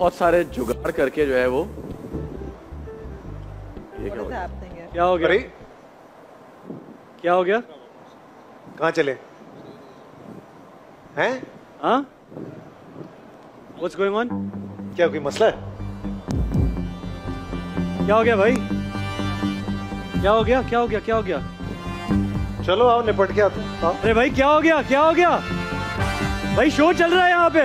बहुत सारे जुगाड़ करके जो है वो ये क्या हो? गया? क्या हो गया? क्या हो गया? कहाँ चले? हैं? हाँ? What's going on? क्या कोई मसला है? क्या हो गया भाई? क्या हो गया? क्या हो गया? क्या हो गया? चलो आओ निपट के आते अरे भाई क्या हो गया? क्या हो गया? भाई शो चल रहा है यहाँ पे।